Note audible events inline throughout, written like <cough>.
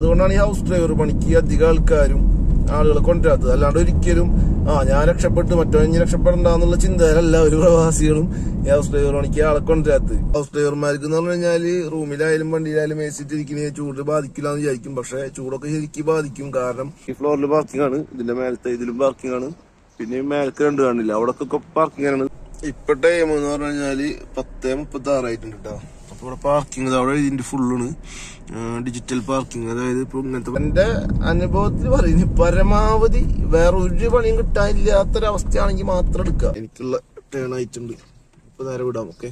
അതുകൊണ്ടാണ് ഈ house driver പണിക്ക് അധികം ആൾക്കാരും ആളുകളെ കൊണ്ടുവരാത്തത്. അല്ലാണ്ട് ഒരിക്കലും ആ ഞാൻ രക്ഷപ്പെട്ട് മറ്റോ ഇനി രക്ഷപ്പെടണ്ടെന്നുള്ള ചിന്തയിലല്ല ഒരു പ്രവാസികളും ഈ ഹൗസ് ഡ്രൈവർ പണിക്ക് ആളെ കൊണ്ടുവരാത്തത്. ഹൗസ് ഡ്രൈവർമാർക്ക് എന്ന് പറഞ്ഞു കഴിഞ്ഞാൽ റൂമിലായാലും വണ്ടിയിലായാലും ഇരിക്കുന്ന ചൂട് ബാധിക്കില്ല എന്ന് വിചാരിക്കും. പക്ഷെ ചൂടൊക്കെ ശരിക്കും ബാധിക്കും. കാരണം ഈ ഫ്ലോറിൽ പാർക്കിംഗ് ആണ് ഇതിന്റെ മേലത്തെ ഇതിലും പാർക്കിംഗ് ആണ്. പിന്നെ മേലക്ക് രണ്ട് കാണില്ല. അവിടെ പാർക്കിംഗ് ആണ്. ഇപ്പൊ ടൈം എന്ന് പറഞ്ഞു കഴിഞ്ഞാൽ പത്തേ മുപ്പത്തി ആറായിട്ടുണ്ട് കേട്ടോ അപ്പൊ ഇവിടെ പാർക്കിംഗ് അവിടെ ഇതിന്റെ ഫുള്ളാണ് ഡിജിറ്റൽ പാർക്കിംഗ് അതായത് ഇപ്പൊ ഇങ്ങനത്തെ എന്റെ അനുഭവത്തിൽ പറയുന്നത് പരമാവധി വേറെ ഒരു പണിയും കിട്ടാനില്ലാത്തൊരവസ്ഥയാണെങ്കിൽ മാത്രം എടുക്കുക. എനിക്കുള്ള ടേൺ ആയിട്ടുണ്ട്. ഇപ്പൊ നേരെ വിടാം ഓക്കെ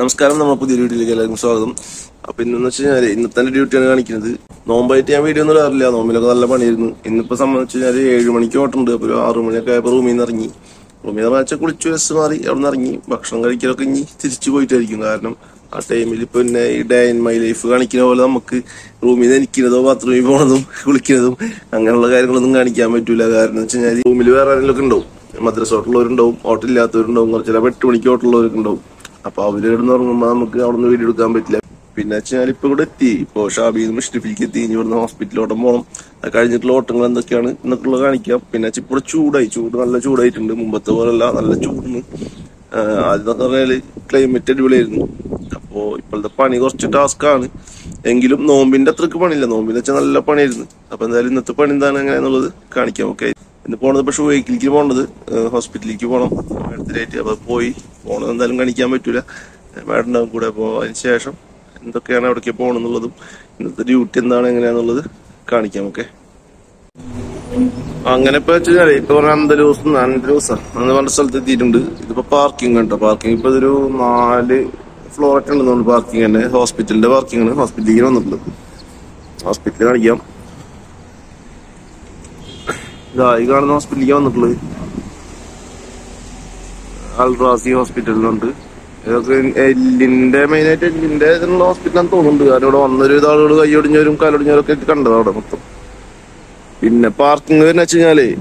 നമസ്കാരം നമ്മൾ പുതിയ വീഡിയോയിലേക്ക് എല്ലാവർക്കും സ്വാഗതം. അപ്പൊ ഇന്നെന്ന് വെച്ച് കഴിഞ്ഞാൽ ഇന്നത്തെ ഡ്യൂട്ടിയാണ് കാണിക്കുന്നത്. നോമ്പായിട്ട് ഞാൻ വീഡിയോ ഒന്നും ഇടാറില്ല. നോമ്പിലൊക്കെ നല്ല പണിയായിരുന്നു. ഇന്നിപ്പോ സംബന്ധിച്ച് കഴിഞ്ഞാൽ ഏഴ് മണിക്ക് ഓട്ടുണ്ട് അപ്പൊ ഒരു ആറു മണിയൊക്കെ ആയപ്പോ റൂമിൽ നിന്ന് ഇറങ്ങി. വെച്ചാൽ കുളിച്ചു വെച്ച് മാറി. അവിടെ നിന്ന് ഇറങ്ങി. ഭക്ഷണം കഴിക്കലൊക്കെ ഇനി തിരിച്ചു പോയിട്ടായിരിക്കും. കാരണം ആ ടൈമിൽ പിന്നെ ഈ ഡേ ഇൻ മൈ ലൈഫ് കാണിക്കുന്ന പോലെ നമുക്ക് റൂമിൽ നിന്ന് എനിക്കുന്നതോ ബാത്റൂമിൽ പോണതും കുളിക്കുന്നതും അങ്ങനെയുള്ള കാര്യങ്ങളൊന്നും കാണിക്കാൻ പറ്റൂല. കാരണം വെച്ച് കഴിഞ്ഞാൽ റൂമിൽ വേറെ ആരെങ്കിലും ഉണ്ടാവും. മദ്രസ ഹോട്ടലുള്ളവരുണ്ടാവും ഹോട്ടലില്ലാത്തവരുണ്ടാവും കുറച്ച് ചിലപ്പോൾ എട്ട് മണിക്ക് ഹോട്ടലുള്ളവരൊക്കെ ഉണ്ടാവും. അപ്പൊ അവർ കിടന്ന് ഉറങ്ങുമ്പോ നമുക്ക് അവിടെ നിന്ന് വീഡിയോ എടുക്കാൻ പറ്റില്ല. പിന്നെ വെച്ചാൽ ഇപ്പൊ ഇവിടെ എത്തി. ഇപ്പൊ ഷാബിന്ന് മുഷ്ടിഫിലേക്ക് എത്തി. ഇനി ഇവിടുന്ന് ഹോസ്പിറ്റലിലോട്ട് പോകണം അത് കഴിഞ്ഞിട്ടുള്ള ഓട്ടങ്ങൾ എന്തൊക്കെയാണ് എന്നൊക്കെയുള്ള കാണിക്കാം. പിന്നെ ഇപ്പോൾ ചൂടായി. ചൂട് നല്ല ചൂടായിട്ടുണ്ട്. മുമ്പത്തെ പോലല്ല നല്ല ചൂടിന്. ആദ്യം പറഞ്ഞാൽ ക്ലൈമറ്റ് അടിപൊളിയായിരുന്നു. അപ്പോ ഇപ്പോഴത്തെ പണി കുറച്ച് ടാസ്ക് ആണ്. എങ്കിലും നോമ്പിന്റെ അത്രയ്ക്ക് പണിയില്ല. നോമ്പിന്ന് വെച്ചാൽ നല്ല പണിയായിരുന്നു. അപ്പൊ എന്തായാലും ഇന്നത്തെ പണി എന്താണ് എങ്ങനെയാന്നുള്ളത് കാണിക്കാം. ഓക്കെ ഇന്ന് പോണത് ഇപ്പൊ വെഹിക്കിലേക്ക് പോണത്. ഹോസ്പിറ്റലിലേക്ക് പോകണം അടുത്തിലായിട്ട് അപ്പൊ പോയി പോണത് എന്തായാലും കാണിക്കാൻ പറ്റൂല. മാഡം കൂടെ. അപ്പോ അതിന് ശേഷം എന്തൊക്കെയാണ് അവിടേക്ക് പോകണമെന്നുള്ളതും ഇന്നത്തെ ഡ്യൂട്ടി എന്താണ് എങ്ങനെയാന്നുള്ളത് കാണിക്കാം ഓക്കെ? അങ്ങനെ ഇപ്പൊ വെച്ചാൽ ഇപ്പൊ പറഞ്ഞ അന്തലൂസ് അന്തലൂസ എന്ന് പറഞ്ഞ സ്ഥലത്ത് എത്തിയിട്ടുണ്ട്. ഇതിപ്പോ പാർക്കിംഗ് കേട്ടോ പാർക്കിംഗ് ഇപ്പൊ ഇതൊരു നാല് ഫ്ലോർ ഒക്കെ ഉണ്ടെന്നുണ്ട് പാർക്കിംഗ് തന്നെ. ഹോസ്പിറ്റലിന്റെ പാർക്കിംഗ് ആണ്. ഹോസ്പിറ്റലിലേക്ക് വന്നിട്ടുള്ളത്. ഹോസ്പിറ്റലിൽ കാണിക്കാം. ഇതാ ഈ കാണുന്ന ഹോസ്പിറ്റലിലേക്ക് വന്നിട്ടുള്ളത്. അൽറാസി ഹോസ്പിറ്റലിലുണ്ട് എല്ലിന്റെ മെയിനായിട്ട് എല്ലിന്റെ ഇതിനുള്ള ഹോസ്പിറ്റലാന്ന് തോന്നുന്നുണ്ട്. കാരണം ഇവിടെ വന്നൊരു ആളുകൾ കൈയൊടിഞ്ഞവരും കാലൊടിഞ്ഞവരും ഒക്കെ കണ്ടത് അവിടെ മൊത്തം. പിന്നെ പാർക്കിംഗ് വരുന്ന വെച്ച് കഴിഞ്ഞാലേ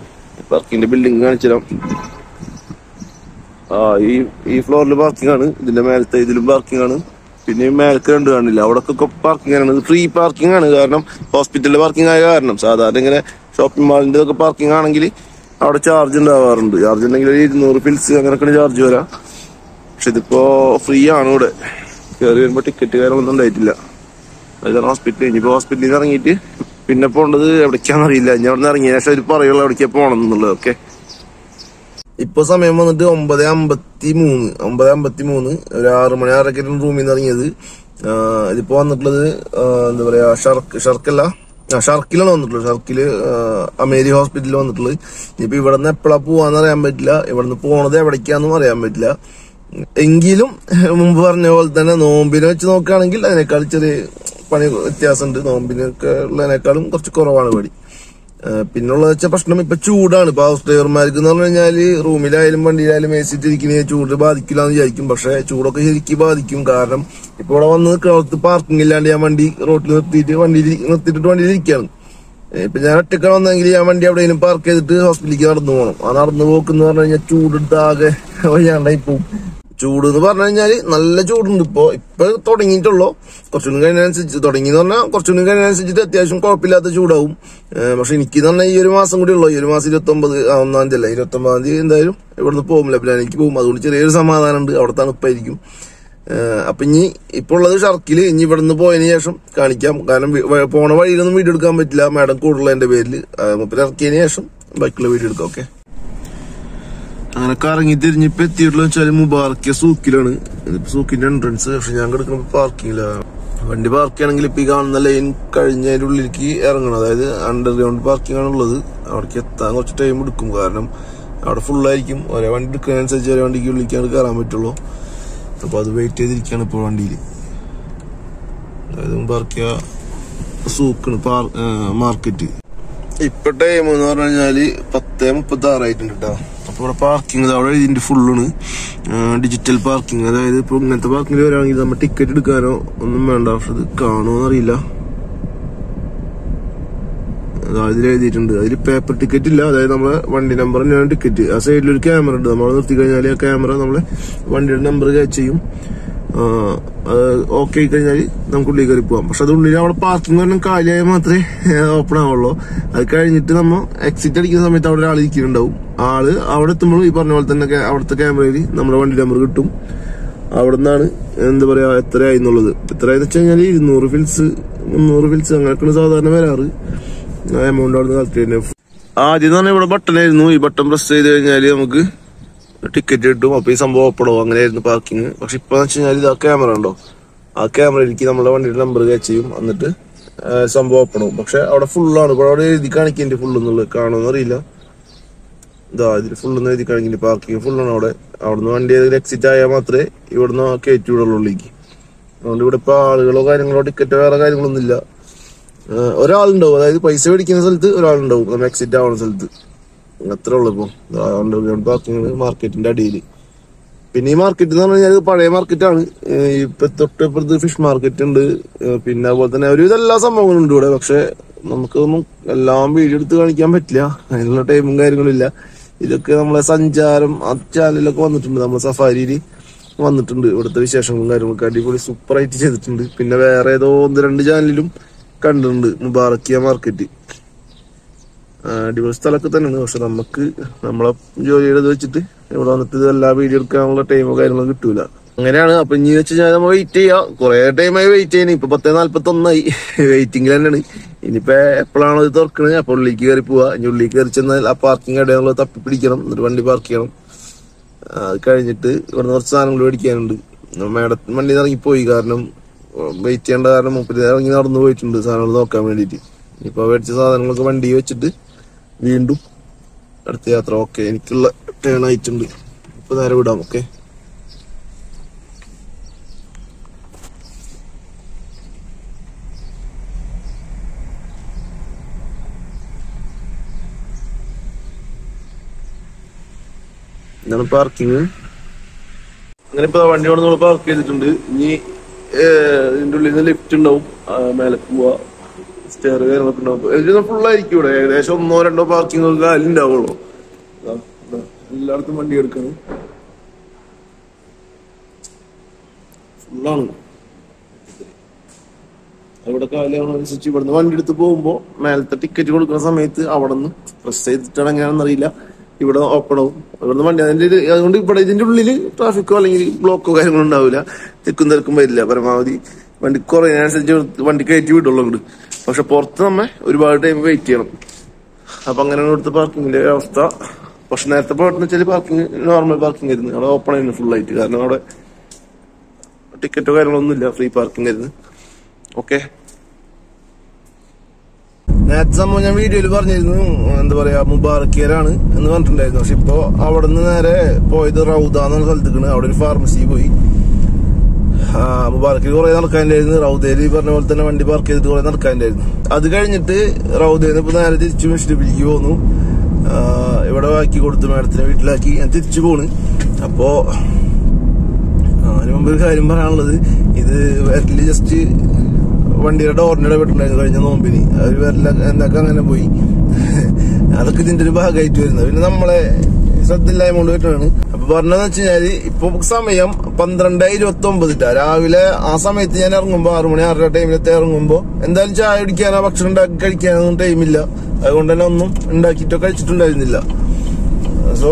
പാർക്കിങ്ങിന്റെ ബിൽഡിംഗ് കാണിച്ചുതരാം. ആ ഈ ഈ ഫ്ലോറിൽ പാർക്കിംഗ് ആണ്. ഇതിന്റെ മേലത്തെ ഇതിലും പാർക്കിംഗ് ആണ്. പിന്നെ മേലക്ക് രണ്ട് കാണില്ല. അവിടെ ഒക്കെ പാർക്കിംഗ് ആണ്. ഫ്രീ പാർക്കിംഗ് ആണ്. കാരണം ഹോസ്പിറ്റലിലെ പാർക്കിംഗ് ആയ കാരണം. സാധാരണ ഇങ്ങനെ ഷോപ്പിംഗ് മാളിന്റെ ഒക്കെ പാർക്കിംഗ് ആണെങ്കിൽ അവിടെ ചാർജ് ഉണ്ടാവാറുണ്ട്. ചാർജ് ഉണ്ടെങ്കിൽ ഒരു ഇരുന്നൂറ് പിൽസ് അങ്ങനെയൊക്കെ ചാർജ് വരാം. പക്ഷെ ഇതിപ്പോ ഫ്രീ ആണ് ഇവിടെ. കയറി വരുമ്പോ ടിക്കറ്റ് കാര്യമൊന്നും ഉണ്ടായിട്ടില്ല. അതാണ് ഹോസ്പിറ്റലിൽ ഇനിയിപ്പോ ഹോസ്പിറ്റലിൽ നിന്ന് ഇറങ്ങിയിട്ട് പിന്നെ പോണ്ടത് എവിടേക്കാന്ന് അറിയില്ല. ഞാൻ അവിടെ നിന്ന് ഇറങ്ങിയ ശേഷം ഒരു പറയുള്ളൂ എവിടേക്കാ പോകണം എന്നുള്ളത്. ഓക്കെ ഇപ്പൊ സമയം വന്നിട്ട് ഒമ്പത് അമ്പത്തി മൂന്ന് ഒമ്പത് അമ്പത്തി മൂന്ന് ഒരു ആറ് മണി ആറൊക്കെ റൂമിൽ നിന്ന് ഇറങ്ങിയത്. ഇതിപ്പോ വന്നിട്ടുള്ളത് എന്താ പറയാ ഷർക്ക് ഷർക്കല്ല. ഷർക്കിലാണ് വന്നിട്ടുള്ളത്. ഷർക്കിൽ അമേരി ഹോസ്പിറ്റലിൽ വന്നിട്ടുള്ളത്. ഇനിയിപ്പോ ഇവിടെ നിന്ന് എപ്പോഴാ പോവാന്ന് അറിയാൻ പറ്റില്ല. ഇവിടെ നിന്ന് പോണത് എവിടേക്കാന്നും അറിയാൻ പറ്റില്ല. എങ്കിലും മുമ്പ് പറഞ്ഞ പോലെ തന്നെ നോമ്പിനെ വെച്ച് നോക്കുകയാണെങ്കിൽ അതിനേക്കാൾ ചെറിയ പണി വ്യത്യാസമുണ്ട്. നോമ്പിനൊക്കെ ഉള്ളതിനേക്കാളും കുറച്ച് കുറവാണ് പണി. പിന്നുള്ള വെച്ച പ്രശ്നം ഇപ്പൊ ചൂടാണ്. ഇപ്പൊ ഹൗസ് ഡ്രൈവർമാർക്ക് എന്ന് പറഞ്ഞു കഴിഞ്ഞാൽ റൂമിലായാലും വണ്ടിയിലായാലും ഇരിക്കുന്ന ചൂട് ബാധിക്കില്ല എന്ന് വിചാരിക്കും. പക്ഷെ ചൂടൊക്കെ ശരിക്കും ബാധിക്കും. കാരണം ഇപ്പൊ ഇവിടെ വന്ന് നിൽക്കുന്നിടത്ത് പാർക്കിംഗ് ഇല്ലാണ്ട് ഞാൻ വണ്ടി റോഡിൽ നിർത്തിയിട്ട് വണ്ടിയിൽ നിർത്തിയിട്ട് വണ്ടിയിൽ ഇരിക്കുകയാണ്. ഇപ്പൊ ഞാൻ ഒറ്റക്കണം വന്നെങ്കിൽ ഞാൻ വണ്ടി എവിടെയെങ്കിലും പാർക്ക് ചെയ്തിട്ട് ഹോസ്പിറ്റലിലേക്ക് നടന്നു പോകണം ആ നടന്നു പോക്കെന്ന് പറഞ്ഞു കഴിഞ്ഞാൽ ചൂടിട്ടാകെ വയ്യാണ്ടായി പോവും ചൂട് എന്ന് പറഞ്ഞു കഴിഞ്ഞാൽ നല്ല ചൂടുണ്ട് ഇപ്പൊ. ഇപ്പൊ തുടങ്ങിയിട്ടുള്ളൂ. കുറച്ചുകൂടി കഴിഞ്ഞനുസരിച്ച് തുടങ്ങി എന്ന് പറഞ്ഞാൽ കുറച്ചുകൂടി കഴിഞ്ഞനുസരിച്ചിട്ട് അത്യാവശ്യം കുഴപ്പമില്ലാത്ത ചൂടാവും. പക്ഷെ എനിക്ക് തന്നെ ഈ ഒരു മാസം കൂടി ഉള്ളൂ. ഈ ഒരു മാസം ഇരുപത്തി ഒമ്പത് ഒന്നാം തീയതി അല്ല ഇരുപത്തി ഒമ്പതാം തീയതി എന്തായാലും ഇവിടുന്ന് പോകും. എനിക്ക് പോകും. അതുകൊണ്ട് ചെറിയൊരു സമാധാനം ഉണ്ട് അവിടെ തണുപ്പായിരിക്കും. അപ്പൊ ഇനി ഇപ്പൊ ഉള്ളത് ഷർക്കിൽ ഇനി ഇവിടുന്ന് പോയതിനു ശേഷം കാണിക്കാം. കാരണം പോണ വഴിയിലൊന്നും വീഡിയോ എടുക്കാൻ പറ്റില്ല. മാഡം കൂടുതലുള്ളതിന്റെ പേരിൽ. മുപ്പിൽ ഇറക്കിയതിന് ശേഷം ബൈക്കിൽ വീഡിയോ എടുക്കാം. ഓക്കെ. അങ്ങനെ കറങ്ങി തിരിഞ്ഞിപ്പോ എത്തിയിട്ടുള്ള വെച്ചാൽ മുബാർക്കിയ സൂക്കിലാണ്. ഇതിപ്പോ സൂക്കിന്റെ എൻട്രൻസ് പക്ഷെ ഞാൻ കിടക്കുന്ന പാർക്കിങ്ങില്ല വണ്ടി പാർക്ക് ചെയ്യണമെങ്കിൽ ഇപ്പൊ ഈ കാണുന്ന ലൈൻ കഴിഞ്ഞതിന്റെ ഉള്ളിലേക്ക് ഇറങ്ങണം. അതായത് അണ്ടർഗ്രൗണ്ട് പാർക്കിംഗ് ആണ് ഉള്ളത്. അവിടേക്ക് എത്താൻ കുറച്ച് ടൈം എടുക്കും. കാരണം അവിടെ ഫുള്ളായിരിക്കും ഒരേ വണ്ടി എടുക്കുന്നതിനനുസരിച്ച് ഒരേ വണ്ടിക്ക് ഉള്ളിലേക്ക് കയറാൻ പറ്റുള്ളൂ. അപ്പൊ അത് വെയിറ്റ് ചെയ്തിരിക്കുകയാണ് ഇപ്പോൾ വണ്ടിയിൽ അതായത് പറക്കിയ സൂക്കാണ് മാർക്കറ്റ് ഇപ്പൊ ടൈം എന്ന് പറഞ്ഞു കഴിഞ്ഞാൽ പത്തേ മുപ്പത്തി ആറായിട്ടുണ്ട് കേട്ടോ അപ്പൊ ഇവിടെ പാർക്കിംഗ് അവിടെ ഇതിന്റെ ഫുള്ളാണ് ഡിജിറ്റൽ പാർക്കിംഗ് അതായത് ഇപ്പൊ ഇങ്ങനത്തെ പാർക്കിംഗ് വരാണെങ്കിൽ നമ്മൾ ടിക്കറ്റ് എടുക്കാനോ ഒന്നും വേണ്ട. പക്ഷെ ഇത് കാണുമോ അറിയില്ല അതിൽ എഴുതിയിട്ടുണ്ട് അതിൽ പേപ്പർ ടിക്കറ്റ് ഇല്ല. അതായത് നമ്മളെ വണ്ടി നമ്പർ തന്നെയാണ് ടിക്കറ്റ് ആ സൈഡിൽ ഒരു ക്യാമറ ഉണ്ട്. നമ്മൾ നിർത്തി കഴിഞ്ഞാൽ ആ ക്യാമറ നമ്മളെ വണ്ടിയുടെ നമ്പർ ക്യാച്ച് ചെയ്യും. ഓക്കെ കഴിഞ്ഞാൽ നമുക്ക് ഉള്ളിൽ കയറി പോവാം. പക്ഷെ അത് ഉള്ളിൽ അവിടെ പാർക്കിംഗ് പറഞ്ഞാൽ കാലിയായ മാത്രമേ ഓപ്പൺ ആവുള്ളൂ. അത് കഴിഞ്ഞിട്ട് നമ്മൾ എക്സിറ്റ് അടിക്കുന്ന സമയത്ത് അവിടെ ഒരാൾ ഇരിക്കുന്നുണ്ടാവും. ആൾ അവിടെ എത്തുമ്പോഴും ഈ പറഞ്ഞ പോലെ തന്നെ അവിടുത്തെ ക്യാമറയിൽ നമ്മുടെ വണ്ടി നമ്പർ കിട്ടും. അവിടെ നിന്നാണ് എന്താ പറയാ എത്രയായി എന്നുള്ളത്. എത്രയാന്ന് വെച്ച് കഴിഞ്ഞാൽ ഇരുന്നൂറ് ഫിൽസ് മുന്നൂറ് ഫിൽസ് അങ്ങനെയൊക്കെയാണ് സാധാരണ വരാറ്. എമൗണ്ട് അവിടെ ആദ്യം തന്നെ ഇവിടെ ബട്ടൺ ആയിരുന്നു. ഈ ബട്ടൺ പ്രസ് ചെയ്ത് കഴിഞ്ഞാൽ നമുക്ക് ടിക്കറ്റ് കിട്ടും. അപ്പൊ ഈ സംഭവം ഓപ്പണോ അങ്ങനെയായിരുന്നു പാർക്കിങ് പക്ഷെ ഇപ്പൊ വെച്ച് കഴിഞ്ഞാൽ ഇത് ആ ക്യാമറ ഉണ്ടോ? ആ ക്യാമറയിലേക്ക് നമ്മുടെ വണ്ടിയുടെ നമ്പർ ക്യാച്ച് ചെയ്യും. എന്നിട്ട് സംഭവം ഓപ്പൺ പക്ഷെ അവിടെ ഫുള്ളാണ് ഇപ്പൊ അവിടെ എഴുതി കാണിക്കുന്നുണ്ട് ഫുള്ള് എന്നുള്ളത് കാണുമെന്ന് അറിയില്ല. ഇതാ ഇതിൽ ഫുള്ള് എഴുതി കാണിക്കുന്നുണ്ട് പാർക്കിങ് ഫുള്ളാണ് അവിടെ. അവിടുന്ന് വണ്ടി ഏതെങ്കിലും എക്സിറ്റ് ആയാൽ മാത്രമേ ഇവിടുന്ന് കയറ്റി വിടുള്ളൂ ഉള്ളിലേക്ക്. അതുകൊണ്ട് ഇവിടെ ഇപ്പൊ ആളുകളോ കാര്യങ്ങളോ ടിക്കറ്റോ വേറെ കാര്യങ്ങളൊന്നും ഇല്ല ഒരാളുണ്ടാവും. അതായത് പൈസ മേടിക്കുന്ന സ്ഥലത്ത് ഒരാളുണ്ടാവും. നമ്മൾ എക്സിറ്റ് ആവുന്ന സ്ഥലത്ത്. അത്രേ ഉള്ളു ഇപ്പൊ. അണ്ടർഗ്രൗണ്ട് പാർക്കിംഗ് മാർക്കറ്റിന്റെ അടിയിൽ. പിന്നെ ഈ മാർക്കറ്റ് എന്ന് പറഞ്ഞു കഴിഞ്ഞാൽ പഴയ മാർക്കറ്റാണ് ഇപ്പൊ തൊട്ടപ്പുറത്ത് ഫിഷ് മാർക്കറ്റ് ഉണ്ട്. പിന്നെ അതുപോലെ തന്നെ ഒരു എല്ലാ സംഭവങ്ങളും ഉണ്ട് ഇവിടെ. പക്ഷെ നമുക്കൊന്നും എല്ലാം വീഡിയോ എടുത്ത് കാണിക്കാൻ പറ്റില്ല. അതിനുള്ള ടൈമും കാര്യങ്ങളും ഇല്ല. ഇതൊക്കെ നമ്മളെ സഞ്ചാരം ആ ചാനലിലൊക്കെ വന്നിട്ടുണ്ട്. നമ്മളെ സഫാരിയിൽ വന്നിട്ടുണ്ട്. ഇവിടുത്തെ വിശേഷങ്ങളും കാര്യങ്ങളൊക്കെ അടിപൊളി സൂപ്പറായിട്ട് ചെയ്തിട്ടുണ്ട്. പിന്നെ വേറെ ഏതോ ഒന്ന് രണ്ട് ചാനലിലും കണ്ടിട്ടുണ്ട്. മുബാറക്കിയ മാർക്കറ്റ് അടിപൊളി സ്ഥലമൊക്കെ തന്നെയാണ്. പക്ഷെ നമുക്ക് നമ്മളെ ജോലിയുടെ ഇത് വെച്ചിട്ട് ഇവിടെ വന്നിട്ട് എല്ലാ വീഡിയോ എടുക്കാനുള്ള ടൈമോ കാര്യങ്ങളോ കിട്ടൂല. അങ്ങനെയാണ്. അപ്പൊ ഇനി വെച്ച് നമ്മൾ വെയിറ്റ് ചെയ്യാം. കുറെ ടൈമായി വെയിറ്റ് ചെയ്യണം. ഇപ്പൊ പത്തേ നാല്പത്തി ഒന്നായി വെയിറ്റിംഗിൽ തന്നെയാണ്. ഇനിയിപ്പോ എപ്പോഴാണോ ഇത് തുറക്കണത് അപ്പൊ ഉള്ളിലേക്ക് കയറി പോവാ. ഇനി ഉള്ളിലേക്ക് കയറി ചെന്നാൽ ആ പാർക്കിംഗ് ഇടയിൽ തപ്പി പിടിക്കണം എന്നിട്ട് വണ്ടി പാർക്ക് ചെയ്യണം. അത് കഴിഞ്ഞിട്ട് ഇവിടെ കുറച്ച് സാധനങ്ങൾ മേടിക്കാനുണ്ട്. മേഡത്തിന് വണ്ടി ഇറങ്ങിപ്പോയി. കാരണം വെയിറ്റ് ചെയ്യേണ്ട കാരണം മുപ്പത് ഇറങ്ങി നടന്നു പോയിട്ടുണ്ട് സാധനങ്ങൾ നോക്കാൻ വേണ്ടിയിട്ട്. ഇപ്പൊ മേടിച്ച സാധനങ്ങളൊക്കെ വണ്ടി വെച്ചിട്ട് വീണ്ടും അടുത്ത യാത്ര. ഓക്കെ എനിക്കുള്ള ടേൺ ആയിട്ടുണ്ട്. ഇപ്പൊ നേരെ വിടാം ഓക്കെ? ഇതാണ് പാർക്കിങ് അങ്ങനെ ഇപ്പൊ വണ്ടി കൊണ്ട് നമ്മൾ പാർക്ക് ചെയ്തിട്ടുണ്ട്. ഇനി ഏഹ്, ഇതിന്റെ ഉള്ളിൽ നിന്ന് ലിഫ്റ്റ് ഉണ്ടാവും. മേലെ പോവാ. സ്റ്റെയർ കാര്യങ്ങളൊക്കെ ഉണ്ടാവും. ഫുള്ളായിരിക്കും ഇവിടെ. ഏകദേശം ഒന്നോ രണ്ടോ പാർക്കിംഗ് ഒക്കെ ദാ, എല്ലായിടത്തും വണ്ടി എടുക്കണം. ഫുള്ളാണ് അവിടെ കാലാവനുസരിച്ച് ഇവിടുന്ന് വണ്ടി എടുത്ത് പോകുമ്പോ മേലത്തെ ടിക്കറ്റ് കൊടുക്കുന്ന സമയത്ത് അവിടെ നിന്ന് പ്രസ് ചെയ്തിട്ടാണ് എങ്ങനെയാണെന്ന് അറിയില്ല. ഇവിടെ ഓപ്പൺ ആവും. ഇവിടുന്ന് വണ്ടി അതിന്റെ അതുകൊണ്ട് ഇവിടെ ഇതിന്റെ ഉള്ളിൽ ട്രാഫിക്കോ അല്ലെങ്കിൽ ബ്ലോക്കോ കാര്യങ്ങളോ ഉണ്ടാവില്ല. തിക്കും തിരക്കും വരില്ല. പരമാവധി വണ്ടി കുറയുന്നതിനനുസരിച്ച് വണ്ടി കയറ്റി വിടുള്ളൂ അങ്ങോട്ട് പക്ഷെ പുറത്ത് നമ്മെ ഒരുപാട് ടൈം വെയിറ്റ് ചെയ്യണം. അപ്പൊ അങ്ങനെയാണ് ഇവിടുത്തെ പാർക്കിങ്ങിന്റെ അവസ്ഥ. പക്ഷെ നേരത്തെ പോയിട്ട് വെച്ചാൽ പാർക്കിംഗ് നോർമൽ പാർക്കിംഗ് ആയിരുന്നു. അവിടെ ഓപ്പൺ ആയിരുന്നു ഫുൾ ആയിട്ട്. കാരണം അവിടെ ടിക്കറ്റോ കാര്യങ്ങളൊന്നും ഇല്ല. ഫ്രീ പാർക്കിംഗ് ആയിരുന്നു. ഓക്കെ നേരത്തെ സംഭവം ഞാൻ വീഡിയോയിൽ പറഞ്ഞിരുന്നു. എന്താ പറയാ മുബാറക്കിയരാണ് എന്ന് പറഞ്ഞിട്ടുണ്ടായിരുന്നു. പക്ഷെ ഇപ്പോ അവിടെ നിന്ന് നേരെ പോയത് റൗദ എന്നുള്ള സ്ഥലത്തേക്കാണ്. അവിടെ ഒരു ഫാർമസി പോയി. മുബാറക്കിൽ കുറെ നടക്കാനുണ്ടായിരുന്നു. റൗദയിൽ ഈ പറഞ്ഞ പോലെ തന്നെ വണ്ടി പാർക്ക് ചെയ്തിട്ട് കുറെ നടക്കാനുണ്ടായിരുന്നു. അത് കഴിഞ്ഞിട്ട് റൗദയിൽ നിന്ന് ഇപ്പൊ നേരെ തിരിച്ചു മിഷ്ടിപ്പിലേക്ക് പോന്നു. ഇവിടെ ആക്കി കൊടുത്തു മേഡത്തിന് വീട്ടിലാക്കി. ഞാൻ തിരിച്ചു പോണ്. അപ്പോ അതിന് മുമ്പ് ഒരു കാര്യം പറയാനുള്ളത്. ഇത് വരൽ ജസ്റ്റ് വണ്ടിയുടെ ഡോറിന്റെ ഇടപെട്ടുണ്ടായിരുന്നു കഴിഞ്ഞ നോമ്പിന്. അവർ വരല എന്നൊക്കെ അങ്ങനെ പോയി. അതൊക്കെ ഇതിന്റെ ഒരു ഭാഗമായിട്ട് വരുന്നത്. പിന്നെ നമ്മളെ ശ്രദ്ധയില്ലായ്മ കൊണ്ട് പറ്റുന്നതാണ്. അപ്പൊ പറഞ്ഞതെന്ന് വെച്ച് കഴിഞ്ഞാൽ ഇപ്പൊ സമയം പന്ത്രണ്ട് ഇരുപത്തി ഒമ്പതിട്ടാ രാവിലെ ആ സമയത്ത് ഞാൻ ഇറങ്ങുമ്പോ ആറു മണി ആറര ടൈമിലത്തെ ഇറങ്ങുമ്പോ എന്തായാലും ചായ കുടിക്കാനോ ഭക്ഷണം ഉണ്ടാക്കി കഴിക്കാനൊന്നും ടൈമില്ല അതുകൊണ്ട് തന്നെ ഒന്നും ഉണ്ടാക്കിയിട്ടോ കഴിച്ചിട്ടുണ്ടായിരുന്നില്ല. സോ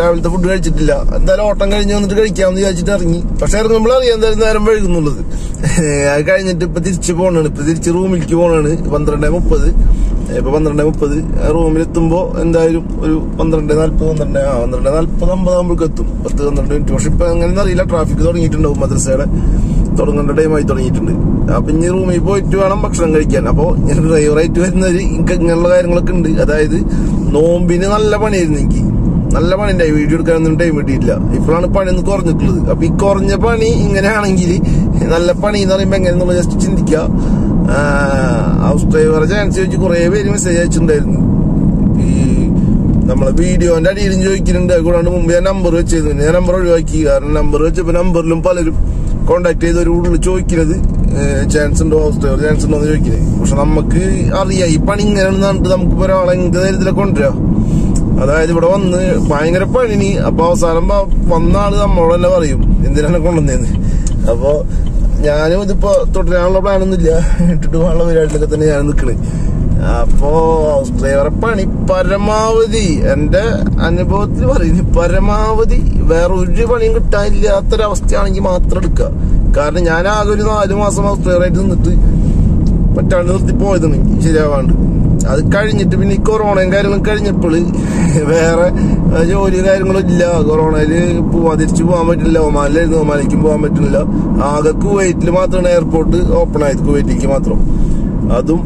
രാവിലത്തെ ഫുഡ് കഴിച്ചിട്ടില്ല. എന്തായാലും ഓട്ടം കഴിഞ്ഞ് വന്നിട്ട് കഴിക്കാമെന്ന് വിചാരിച്ചിട്ട് ഇറങ്ങി. പക്ഷെ നമ്മൾ അറിയാം എന്തായാലും നേരം വഴുകുന്നുള്ളത് <laughs> അത് കഴിഞ്ഞിട്ട് ഇപ്പൊ തിരിച്ചു പോണാണ്. ഇപ്പൊ തിരിച്ച് റൂമിലേക്ക് പോണാണ്. പന്ത്രണ്ട് മുപ്പത്. ഇപ്പൊ പന്ത്രണ്ട് മുപ്പത്. റൂമിലെത്തുമ്പോ എന്തായാലും ഒരു പന്ത്രണ്ട് നാല്പത് പന്ത്രണ്ട് ആ പന്ത്രണ്ട് നാല്പത് അമ്പത് ആകുമ്പോഴേക്കും എത്തും. പത്ത് പന്ത്രണ്ട് മിനിറ്റ്. പക്ഷെ ഇപ്പൊ അങ്ങനെ അറിയില്ല. ട്രാഫിക് തുടങ്ങിയിട്ടുണ്ടാവും മദ്രസയുടെ. തുടങ്ങേണ്ട ടൈമായി തുടങ്ങിയിട്ടുണ്ട്. അപ്പൊ ഇനി റൂമിൽ പോയിട്ട് വേണം ഭക്ഷണം കഴിക്കാൻ. അപ്പോൾ ഞാൻ ഡ്രൈവറായിട്ട് വരുന്നവര് എനിക്ക് ഇങ്ങനെയുള്ള കാര്യങ്ങളൊക്കെ ഉണ്ട്. അതായത് നോമ്പിന് നല്ല പണിയായിരുന്നു എനിക്ക്. നല്ല പണിണ്ടായി വീഡിയോ എടുക്കാനൊന്നും ടൈം കിട്ടിയിട്ടില്ല. ഇപ്പോഴാണ് പണി ഒന്ന് കുറഞ്ഞിട്ടുള്ളത്. അപ്പൊ ഈ കുറഞ്ഞ പണി ഇങ്ങനെയാണെങ്കിൽ നല്ല പണി എന്ന് പറയുമ്പോ എങ്ങനെയെന്നുള്ള ജസ്റ്റ് ചിന്തിക്കുക. ഹൗസ് ഡ്രൈവറെ ചാൻസ് ചോദിച്ച് കുറെ പേര് മെസ്സേജ് അയച്ചിട്ടുണ്ടായിരുന്നു. ഈ നമ്മളെ വീഡിയോന്റെ അടിയിലും ചോദിക്കുന്നുണ്ട്. കൂടാണ്ട് മുമ്പ് ഞാൻ നമ്പർ വെച്ചിരുന്നു ഞാൻ നമ്പർ ഒഴിവാക്കി. കാരണം നമ്പർ വെച്ചപ്പോ നമ്പറിലും പലരും കോണ്ടാക്ട് ചെയ്ത് ഒരു ഉള്ളിൽ ചോദിക്കുന്നത് ചാൻസ് ഉണ്ടോ? ഹൗസ് ഡ്രൈവർ ചാൻസ് ഉണ്ടോ എന്ന് ചോദിക്കുന്നത് പക്ഷെ നമുക്ക് അറിയാം. ഈ പണി ഇങ്ങനെയാണെന്ന് പറഞ്ഞിട്ട് നമുക്ക് ഒരാളെ എന്ത് ധൈര്യത്തിലൊക്കെ കൊണ്ടുവരാം. അതായത് ഇവിടെ വന്ന് ഭയങ്കര പണിനി. അപ്പൊ അവസാനം വന്ന ആൾ നമ്മളോട് തന്നെ പറയും എന്തിനാണ് കൊണ്ടുവന്നേന്ന്? അപ്പൊ ഞാനും ഇതിപ്പോ തുടരാനുള്ള പ്ലാനൊന്നുമില്ല. ഇട്ടിട്ട് പോകാനുള്ള പരിപാടിയിലൊക്കെ തന്നെ ഞാൻ നിക്കണ്. അപ്പോ ഹൗസ് ഡ്രൈവറെ പണി. പരമാവധി എന്റെ അനുഭവത്തിൽ പറയുന്നത് പരമാവധി വേറെ ഒരു പണിയും കിട്ടാനില്ലാത്തൊരവസ്ഥയാണെങ്കിൽ മാത്രം എടുക്കുക. കാരണം ഞാൻ ആകെ ഒരു നാലു മാസം ഹൗസ് ഡ്രൈവറായിട്ട് നിന്നിട്ട് പറ്റാണ്ട് നിർത്തി പോയതാണ് ശരിയാവാണ്ട്. അത് കഴിഞ്ഞിട്ട് പിന്നെ ഈ കൊറോണയും കാര്യങ്ങളും കഴിഞ്ഞപ്പോൾ വേറെ ജോലി കാര്യങ്ങളും ഇല്ല. കൊറോണയിൽ പോവാ തിരിച്ചു പോകാൻ പറ്റില്ല. ഒമാനിലായിരുന്നു ഒമാനിലേക്കും പോകാൻ പറ്റുന്നില്ല. ആകെ കുവൈറ്റിൽ മാത്രമാണ് എയർപോർട്ട് ഓപ്പൺ ആയത് കുവൈറ്റിലേക്ക് മാത്രം. അതും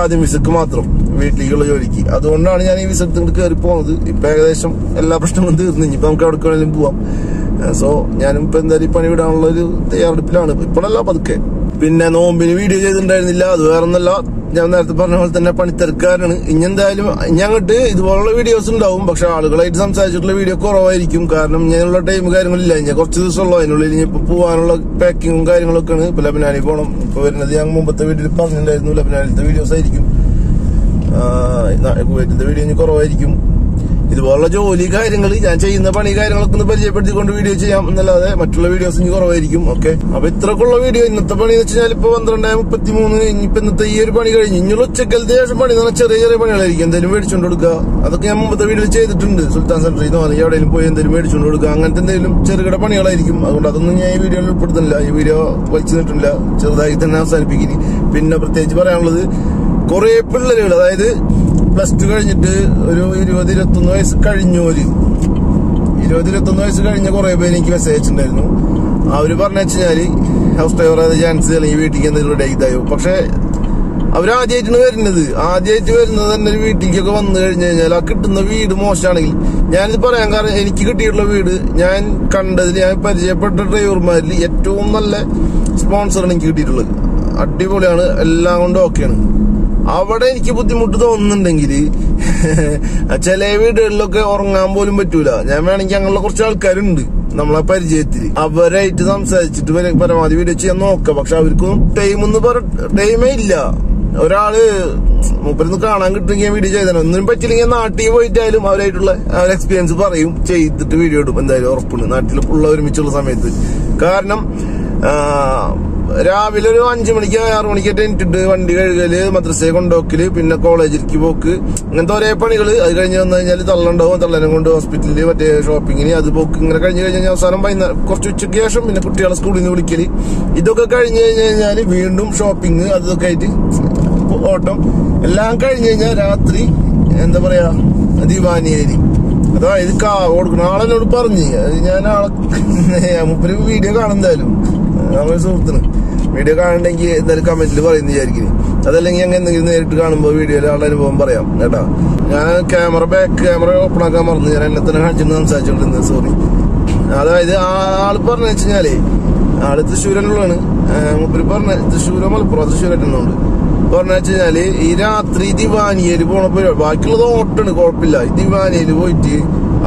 ആദ്യം വിസക്ക് മാത്രം വീട്ടിലേക്കുള്ള ജോലിക്ക്. അതുകൊണ്ടാണ് ഞാൻ ഈ വിസ എടുത്തുകൊണ്ട് കയറി പോകുന്നത് ഇപ്പൊ ഏകദേശം എല്ലാ പ്രശ്നങ്ങളും തീർന്നു. ഇനിയിപ്പോ നമുക്ക് എവിടെ വേണമെങ്കിലും പോവാം. സോ ഞാനും ഇപ്പൊ എന്തായാലും ഈ പണി വിടാനുള്ള ഒരു തയ്യാറെടുപ്പിലാണ്. ഇപ്പോഴല്ല പതുക്കെ. പിന്നെ നോമ്പിന് വീഡിയോ ചെയ്തിട്ടുണ്ടായിരുന്നില്ല. അത് വേറെ ഒന്നല്ല ഞാൻ നേരത്തെ പറഞ്ഞ പോലെ തന്നെ പണിത്തിരക്കാരാണ്. ഇനി എന്തായാലും ഇനി അങ്ങോട്ട് ഇതുപോലുള്ള വീഡിയോസ് ഉണ്ടാവും. പക്ഷെ ആളുകളായിട്ട് സംസാരിച്ചിട്ടുള്ള വീഡിയോ കുറവായിരിക്കും. കാരണം ഇങ്ങനെയുള്ള ടൈം കാര്യങ്ങളില്ല. ഇനി കുറച്ച് ദിവസമുള്ളൂ. അതിനുള്ളിൽ ഇനി ഇപ്പൊ പോകാനുള്ള പാക്കിങ്ങും കാര്യങ്ങളൊക്കെയാണ്. ഇപ്പൊ ലബനാനി പോകണം ഇപ്പൊ വരുന്നത് ഞാൻ മുമ്പത്തെ വീട്ടിൽ പറഞ്ഞിട്ടുണ്ടായിരുന്നു. ലബനാനിലത്തെ വീഡിയോസ് ആയിരിക്കും. കുവൈറ്റിന്റെ വീഡിയോ ഇനി കുറവായിരിക്കും. ഇതുപോലുള്ള ജോലി കാര്യങ്ങൾ ഞാൻ ചെയ്യുന്ന പണി കാര്യങ്ങളൊക്കെ ഒന്ന് പരിചയപ്പെടുത്തിക്കൊണ്ട് വീഡിയോ ചെയ്യാം. എന്നല്ലാതെ മറ്റുള്ള വീഡിയോസ് ഇനി കുറവായിരിക്കും ഓക്കെ അപ്പൊ ഇത്രക്കുള്ള വീഡിയോ ഇന്നത്തെ പണി എന്ന് വെച്ചാൽ ഇപ്പൊ പന്ത്രണ്ട് മുപ്പത്തി മൂന്ന് ഇനിയിപ്പോ ഇന്നത്തെ ഈ ഒരു പണി കഴിഞ്ഞ് ഇനിയുള്ള ഉച്ചക്കലത്തെ ശേഷം പണി എന്ന് പറഞ്ഞാൽ ചെറിയ ചെറിയ പണികളായിരിക്കും. എന്തെങ്കിലും മേടിച്ചുകൊണ്ട് കൊടുക്കുക. അതൊക്കെ ഞാൻ മുമ്പത്തെ വീഡിയോ ചെയ്തിട്ടുണ്ട്. സുൽത്താൻ സെന്ററിൽ നിന്ന് പറഞ്ഞാൽ എവിടെയെങ്കിലും പോയി എന്തെങ്കിലും മേടിച്ചുകൊണ്ട് കൊടുക്കുക. അങ്ങനത്തെ എന്തെങ്കിലും ചെറുകിട പണികളായിരിക്കും. അതുകൊണ്ട് അതൊന്നും ഞാൻ ഈ വീഡിയോയിൽ ഉൾപ്പെടുത്തുന്നില്ല. ഈ വീഡിയോ വലിച്ചു നിട്ടില്ല ചെറുതായി തന്നെ അവസാനിപ്പിക്കുന്നു പിന്നെ പ്രത്യേകിച്ച് പറയാനുള്ളത് കുറെ പിള്ളേരുകൾ അതായത് പ്ലസ് ടു കഴിഞ്ഞിട്ട് ഒരു ഇരുപത് ഇരുപത്തൊന്ന് വയസ്സ് കഴിഞ്ഞോര് ഇരുപത് ഇരുപത്തൊന്ന് വയസ്സ് കഴിഞ്ഞ കുറെ പേര് എനിക്ക് മെസ്സേജ് അയച്ചിട്ടുണ്ടായിരുന്നു. അവർ പറഞ്ഞു വെച്ചാൽ ഹൗസ് ഡ്രൈവർ ആയത് ചാൻസ് അല്ലെങ്കിൽ വീട്ടിലേക്ക് എന്തെങ്കിലും ഡേ ഇതായോ? പക്ഷെ അവരാദ്യമായിട്ടാണ് വരുന്നത്. ആദ്യമായിട്ട് വരുന്നത് തന്നെ ഒരു വീട്ടിലേക്കൊക്കെ വന്നു കഴിഞ്ഞു കഴിഞ്ഞാൽ ആ കിട്ടുന്ന വീട് മോശമാണെങ്കിൽ ഞാനിത് പറയാൻ കാരണം എനിക്ക് കിട്ടിയിട്ടുള്ള വീട് ഞാൻ കണ്ടതിൽ ഞാൻ പരിചയപ്പെട്ട ഡ്രൈവർമാരിൽ ഏറ്റവും നല്ല സ്പോൺസറാണ് എനിക്ക് കിട്ടിയിട്ടുള്ളത്. അടിപൊളിയാണ് എല്ലാം കൊണ്ടും ഓക്കെയാണ് അവിടെ എനിക്ക് ബുദ്ധിമുട്ട് തോന്നുന്നുണ്ടെങ്കിൽ <laughs> ചില വീടുകളിലൊക്കെ ഉറങ്ങാൻ പോലും പറ്റൂല. ഞാൻ വേണമെങ്കിൽ അങ്ങനെയുള്ള കുറച്ച് ആൾക്കാരുണ്ട് നമ്മളെ പരിചയത്തിൽ അവരായിട്ട് സംസാരിച്ചിട്ട് പരമാവധി വീഡിയോ ചെയ്യാൻ നോക്കാം. പക്ഷെ അവർക്കൊന്നും ടൈം എന്ന് പറ ടൈമേ ഇല്ല. ഒരാൾ മൂപ്പരൊന്ന് കാണാൻ കിട്ടുമെങ്കിൽ വീഡിയോ ചെയ്താൽ ഒന്നിനും പറ്റില്ലെങ്കിൽ നാട്ടിൽ പോയിട്ടായാലും അവരായിട്ടുള്ള എക്സ്പീരിയൻസ് പറയും. ചെയ്തിട്ട് വീഡിയോ ഇടും. എന്തായാലും ഉറപ്പുണ്ട്. നാട്ടിൽ ഉള്ള ഒരുമിച്ചുള്ള സമയത്ത്. കാരണം രാവിലെ ഒരു അഞ്ചു മണിക്ക് ആറു മണിക്കൊക്കെ എണീറ്റിട്ട് വണ്ടി കഴുകൽ മദ്രസയെ കൊണ്ടുപോക്കൽ പിന്നെ കോളേജിലേക്ക് പോക്ക്. അങ്ങനത്തെ ഒരേ പണികൾ. അത് കഴിഞ്ഞ് വന്നു കഴിഞ്ഞാൽ തള്ളുണ്ടാവും. തള്ളനെ കൊണ്ട് ഹോസ്പിറ്റലിൽ മറ്റേ ഷോപ്പിങ്ങിന് അത് പോക്ക് ഇങ്ങനെ കഴിഞ്ഞ് കഴിഞ്ഞാൽ അവസാനം വൈകുന്നേരം കുറച്ച് ഉച്ചയ്ക്ക് ശേഷം പിന്നെ കുട്ടികളെ സ്കൂളിൽ നിന്ന് വിളിക്കൽ. ഇതൊക്കെ കഴിഞ്ഞ് കഴിഞ്ഞ് കഴിഞ്ഞാൽ വീണ്ടും ഷോപ്പിംഗ് അതൊക്കെ ആയിട്ട് ഓട്ടം. എല്ലാം കഴിഞ്ഞ് കഴിഞ്ഞാൽ രാത്രി എന്താ പറയാ ദിവാനിയേരി. അതായത് കാ കൊടുക്കണം ആളെന്നോട് പറഞ്ഞ്. ഞാൻ ആളെ മുപ്പര് വീഡിയോ കാണുന്നതായാലും നമ്മൾ സുഹൃത്തിന് വീഡിയോ കാണണ്ടെങ്കിൽ എന്തായാലും കമന്റിൽ പറയുന്ന വിചാരിക്കുന്നു അതല്ലെങ്കിൽ ഞങ്ങൾ എന്തെങ്കിലും നേരിട്ട് കാണുമ്പോൾ വീഡിയോയിൽ ആളുടെ അനുഭവം പറയാം. കേട്ടോ? ഞാൻ ക്യാമറ ബാക്ക് ക്യാമറ ഓപ്പൺ ആക്കാൻ മറന്നു. ഞാൻ എന്നെ തന്നെ കാണിച്ചിട്ട് സംസാരിച്ചോണ്ടിരുന്നത്. സോറി അതായത് ആൾ പറഞ്ഞു വെച്ചാലേ ആൾ തൃശ്ശൂരനുള്ളതാണ് മുപ്പര് പറഞ്ഞ തൃശ്ശൂരോ മലപ്പുറം തൃശ്ശൂരായിട്ടുണ്ട് പറഞ്ഞു വെച്ചാൽ ഈ രാത്രി ദിവാനിയേൽ പോണ പരിപാടി ബാക്കിയുള്ളത് ഓട്ടാണ് കുഴപ്പമില്ല ഈ ദിവാനിയേൽ പോയിട്ട്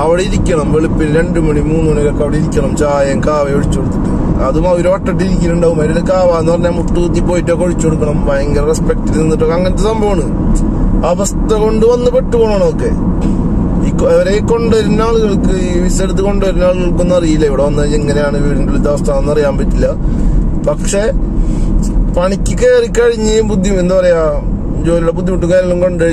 അവിടെ ഇരിക്കണം. വെളുപ്പിന് രണ്ടു മണി മൂന്ന് മണിയൊക്കെ അവിടെ ഇരിക്കണം. ചായയും കാവയും ഒഴിച്ചു കൊടുത്തിട്ട്. അതും അവർ ഒട്ടിട്ട് ഇരിക്കുന്നുണ്ടാവും അവരുടെ കാവാന്ന് പറഞ്ഞാൽ മുട്ടുകുത്തി പോയിട്ടൊക്കെ ഒഴിച്ചു കൊടുക്കണം. ഭയങ്കര റെസ്പെക്ട് നിന്നിട്ടൊക്കെ അങ്ങനത്തെ സംഭവമാണ്. അവസ്ഥ കൊണ്ട് വന്ന് പെട്ടുപോകണമൊക്കെ അവരെ കൊണ്ടുവരുന്ന ആളുകൾക്ക് ഈ വിസ എടുത്ത് കൊണ്ടുവരുന്ന ആളുകൾക്കൊന്നും അറിയില്ല. ഇവിടെ വന്നു എങ്ങനെയാണ് വീടിന്റെ ഉള്ളിലത്തെ അവസ്ഥ എന്ന് അറിയാൻ പറ്റില്ല. പക്ഷെ പണിക്ക് കയറി കഴിഞ്ഞ് ബുദ്ധി എന്താ പറയാ ജോലിയുടെ ബുദ്ധിമുട്ടും കാര്യങ്ങളും കണ്ടു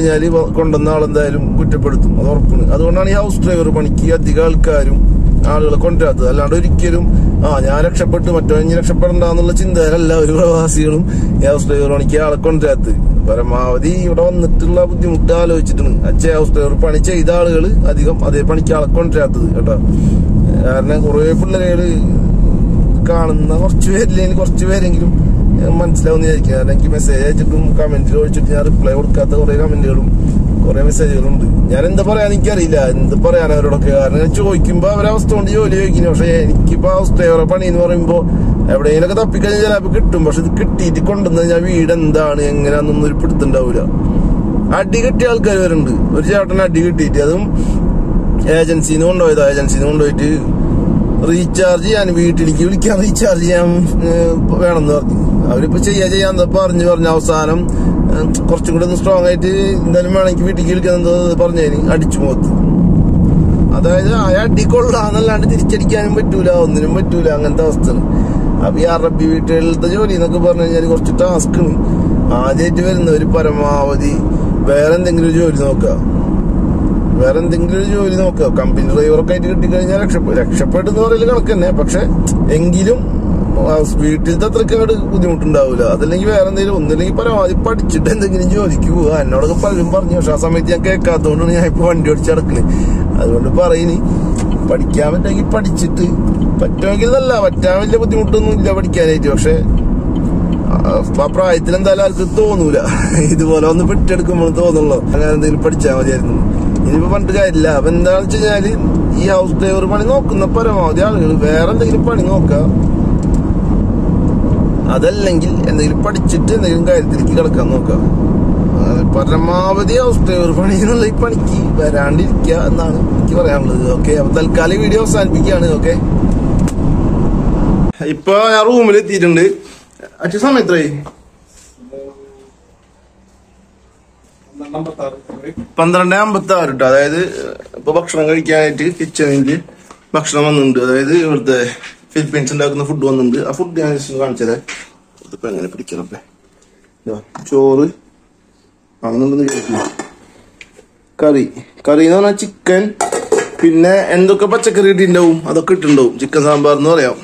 കൊണ്ടുവന്ന ആളെന്തായാലും കുറ്റപ്പെടുത്തും. അത് ഉറപ്പാണ്. അതുകൊണ്ടാണ് ഈ ഹൗസ് ഡ്രൈവർ പണിക്ക് അധികം ആൾക്കാരും ആളുകളെ കൊണ്ടുവരാത്തത്. അല്ലാണ്ട് ഒരിക്കലും ആ ഞാൻ രക്ഷപ്പെട്ടു മറ്റോ ഇനി രക്ഷപ്പെടണ്ടെന്നുള്ള ചിന്തയിലല്ല ഒരു പ്രവാസികളും ഹൗസ് ഡ്രൈവർ പണിക്ക് ആളെ കൊണ്ടുവരാത്തത്. പരമാവധി ഇവിടെ വന്നിട്ടുള്ള ബുദ്ധിമുട്ട് ആലോചിച്ചിട്ടുണ്ട്. അച്ഛൻ ഹൗസ് ഡ്രൈവർ പണി ചെയ്ത ആളുകൾ അധികം അതേ പണിക്ക് ആളെ കൊണ്ടുവരാത്തത് കേട്ടോ. കാരണം കുറേ പിള്ളേര് കാണുന്ന കുറച്ച് പേരില്ലെങ്കിൽ കുറച്ച് പേരെങ്കിലും ഏഹ് മനസ്സിലാവുന്ന വിചാരിക്കും. കാരണം എനിക്ക് മെസ്സേജ് അയച്ചിട്ടും കമന്റിൽ ഒഴിച്ചിട്ട് ഞാൻ റിപ്ലൈ കൊടുക്കാത്ത കുറെ കമന്റുകളും കുറെ മെസ്സേജുകളുണ്ട് ഞാൻ എന്താ പറയാ എനിക്കറിയില്ല. എന്ത് പറയാൻ അവരോടൊക്കെ? കാരണം ഞാൻ ചോദിക്കുമ്പോ അവരവസ്ഥ കൊണ്ട് ജോലി ചോദിക്കുന്നു പക്ഷെ എനിക്കിപ്പോ അവസ്ഥ അവരെ പണി എന്ന് പറയുമ്പോ എവിടെയെങ്കിലൊക്കെ തപ്പിക്കഴിഞ്ഞാൽ ചിലപ്പോൾ കിട്ടും. പക്ഷെ ഇത് കിട്ടിയിട്ട് കൊണ്ടുവന്ന് ഞാൻ വീട് എന്താണ് എങ്ങനെയാണെന്നൊന്നും ഒരു പിടുത്തുണ്ടാവൂല അടി കിട്ടിയ ആൾക്കാർ വരുന്നുണ്ട് ഒരു ചേട്ടൻ അടി കിട്ടിയിട്ട് അതും ഏജൻസിന്ന് കൊണ്ടുപോയതാ. ഏജൻസിന്ന് കൊണ്ടുപോയിട്ട് റീചാർജ് ചെയ്യാൻ വീട്ടിലേക്ക് വിളിക്കാൻ റീചാർജ് ചെയ്യാൻ വേണമെന്ന് പറഞ്ഞു. അവരിപ്പോ ചെയ്യാ ചെയ്യാന്ന് പറഞ്ഞു പറഞ്ഞു അവസാനം കുറച്ചും കൂടെ ഒന്ന് സ്ട്രോങ് ആയിട്ട് എന്തായാലും വേണമെങ്കിൽ വീട്ടിലേക്ക് വിളിക്കാൻ എന്തോ പറഞ്ഞതിന് അടിച്ചു മുഖത്ത്. അതായത് അയാൾ അടിക്കൊള്ളാന്നല്ലാണ്ട് തിരിച്ചടിക്കാനും പറ്റൂല ഒന്നിനും പറ്റൂല അങ്ങനത്തെ അവസ്ഥയാണ് അപ്പൊ ഈ അറബി വീട്ടുകളിലത്തെ ജോലി എന്നൊക്കെ പറഞ്ഞു കഴിഞ്ഞാൽ കുറച്ച് ടാസ്ക് ആദ്യമായിട്ട് വരുന്നവര് പരമാവധി വേറെ എന്തെങ്കിലും ജോലി നോക്കുക വേറെ എന്തെങ്കിലും ജോലി നോക്കുക കമ്പനി ഡ്രൈവറൊക്കെ ആയിട്ട് കിട്ടിക്കഴിഞ്ഞാൽ രക്ഷപ്പെടും രക്ഷപ്പെട്ടെന്ന് പറയൽ കണക്ക് തന്നെ പക്ഷെ എങ്കിലും വീട്ടിലത്തെ അത്രയ്ക്ക് അവിടെ ബുദ്ധിമുട്ടുണ്ടാവില്ല അതല്ലെങ്കിൽ വേറെ എന്തെങ്കിലും ഒന്നില്ലെങ്കിൽ പരമാവധി പഠിച്ചിട്ട് എന്തെങ്കിലും ജോലിക്ക് പോവുക എന്നോടൊക്കെ പലരും പറഞ്ഞു. പക്ഷെ ആ സമയത്ത് ഞാൻ കേൾക്കാത്തതുകൊണ്ടാണ് ഞാൻ ഇപ്പൊ വണ്ടി ഓടിച്ച് നടക്കുന്നത് അതുകൊണ്ട് പറയുന്നു പഠിക്കാൻ പറ്റുമെങ്കിൽ പഠിച്ചിട്ട്. പറ്റുമെങ്കിൽ നല്ല പറ്റാൻ വലിയ ബുദ്ധിമുട്ടൊന്നും ഇല്ല പഠിക്കാനായിട്ട്. പക്ഷെ ആ പ്രായത്തിൽ എന്തായാലും ആർക്ക് തോന്നൂല. ഇതുപോലെ ഒന്ന് പെട്ടെടുക്കുമ്പോൾ തോന്നുള്ളൂ. അങ്ങനെ എന്തെങ്കിലും പഠിച്ചാൽ മതിയായിരുന്നു. പണ്ട് കാര്യമില്ല അപ്പൊ എന്താണെന്ന് വെച്ച് കഴിഞ്ഞാൽ ഈ ഹൗസ് ഡ്രൈവർ പണി നോക്കുന്ന പരമാവധി ആളുകൾ വേറെ എന്തെങ്കിലും പണി നോക്ക. അതല്ലെങ്കിൽ എന്തെങ്കിലും പഠിച്ചിട്ട് എന്തെങ്കിലും കാര്യത്തിലേക്ക് കിടക്കാൻ നോക്ക. പരമാവധി ഹൗസ് ഡ്രൈവർ പണി എന്നുള്ള ഈ പണിക്ക് വരാണ്ടിരിക്കുക എന്നാണ് എനിക്ക് പറയാനുള്ളത്. ഓക്കെ അപ്പൊ തൽക്കാലം വീഡിയോ അവസാനിപ്പിക്കുകയാണ്. ഓക്കെ ഇപ്പൊ ഞാൻ റൂമിൽ എത്തിയിട്ടുണ്ട്. അച്ഛൻ സമയം പന്ത്രണ്ട് അമ്പത്തി ആറ് കേട്ടോ അതായത് ഇപ്പൊ ഭക്ഷണം കഴിക്കാനായിട്ട് കിച്ചണിൽ ഭക്ഷണം വന്നിട്ടുണ്ട്. അതായത് ഇവിടുത്തെ ഫിലിപ്പീൻസ് ഉണ്ടാക്കുന്ന ഫുഡ് വന്നിട്ടുണ്ട്. ആ ഫുഡ് ഞാൻ കാണിച്ചത് ഇതിപ്പോ എങ്ങനെ പിടിക്കണം ചോറ്. ആണെന്നുണ്ടെന്ന് ചോദിക്കുന്നു കറി. കറി എന്ന് പറഞ്ഞാൽ ചിക്കൻ പിന്നെ എന്തൊക്കെ പച്ചക്കറി ഇട്ടിട്ടുണ്ടാവും? അതൊക്കെ ഇട്ടുണ്ടാവും ചിക്കൻ സാമ്പാർ എന്ന് പറയാം.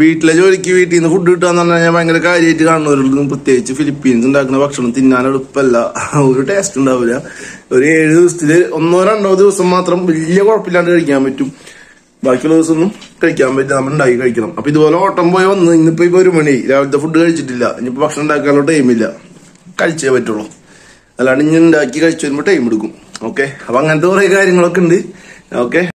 വീട്ടിലെ ജോലിക്ക് വീട്ടിൽ നിന്ന് ഫുഡ് കിട്ടുക എന്ന് പറഞ്ഞാൽ ഭയങ്കര കാര്യമായിട്ട് കാണുന്നവരുള്ളതും പ്രത്യേകിച്ച് ഫിലിപ്പീൻസ് ഉണ്ടാക്കുന്ന ഭക്ഷണം തിന്നാൻ എളുപ്പമല്ല ഒരു ടേസ്റ്റ് ഉണ്ടാവില്ല ഒരു ഏഴ് ദിവസത്തിൽ ഒന്നോ രണ്ടോ ദിവസം മാത്രം വലിയ കുഴപ്പമില്ലാണ്ട് കഴിക്കാൻ പറ്റും. ബാക്കിയുള്ള ദിവസമൊന്നും കഴിക്കാൻ പറ്റില്ല. നമ്മൾ ഉണ്ടാക്കി കഴിക്കണം. അപ്പൊ ഇതുപോലെ ഓട്ടം പോയി വന്ന് ഇന്നിപ്പോ ഇപ്പൊ ഒരു മണി. രാവിലത്തെ ഫുഡ് കഴിച്ചിട്ടില്ല. ഇനിയിപ്പോ ഭക്ഷണം ഉണ്ടാക്കാനുള്ള ടൈമില്ല കഴിച്ചേ പറ്റുള്ളൂ. അല്ലാണ്ട് ഇനി ഉണ്ടാക്കി കഴിച്ചു വരുമ്പോ ടൈം എടുക്കും. ഓക്കെ അപ്പൊ അങ്ങനത്തെ കുറെ കാര്യങ്ങളൊക്കെ ഉണ്ട്. ഓക്കെ